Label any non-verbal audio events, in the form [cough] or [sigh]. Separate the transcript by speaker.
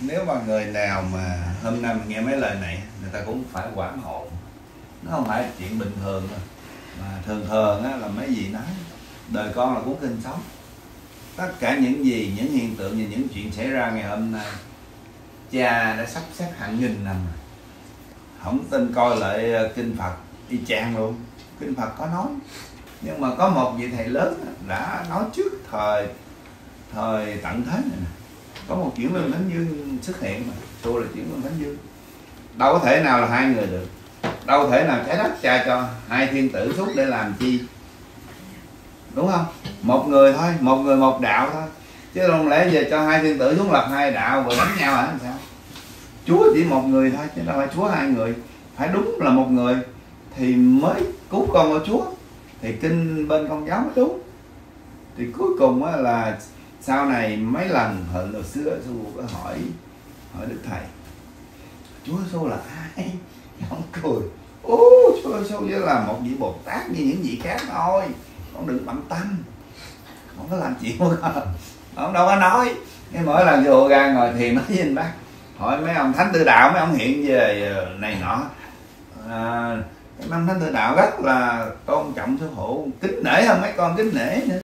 Speaker 1: nếu mà người nào mà hôm nay mình nghe mấy lời này người ta cũng phải quản hộ nó không phải chuyện bình thường đâu. Mà thường thường á, là mấy gì nói đời con là cuốn kinh sống. Tất cả những gì những hiện tượng và những chuyện xảy ra ngày hôm nay cha đã sắp xếp hàng nghìn năm rồi. Không tin coi lại ờ, kinh phật y chang luôn. Kinh phật có nói. Nhưng mà có một vị thầy lớn đã nói trước thời thời tận thế này nè có một chuyển lên thánh dương xuất hiện mà. Tôi là chuyển lên thánh dương. Đâu có thể nào là hai người được. Đâu thể nào trái đất cha cho hai thiên tử xuất để làm chi. Đúng không? Một người thôi, một người một đạo thôi. Chứ không lẽ giờ cho hai thiên tử xuống lập hai đạo rồi đánh nhau hả? Làm sao? Chúa chỉ một người thôi, chứ đâu phải chúa hai người. Phải đúng là một người thì mới cứu con của chúa. Thì kinh bên công giáo mới đúng. Thì cuối cùng là sau này mấy lần hồi hồi xưa sư phụ có hỏi hỏi đức thầy chúa sư là ai? Ông cười ô chúa sư chỉ là một vị bồ tát như những vị khác thôi con đừng bận tâm không có làm chuyện không [laughs] ông đâu có nói cái mỗi lần vô ra ngồi thiền nói với anh bác hỏi mấy ông thánh tư đạo mấy ông hiện về ờ, này nọ. À, mấy ông thánh tư đạo rất là tôn trọng sư phụ kính nể hơn mấy con kính nể nữa.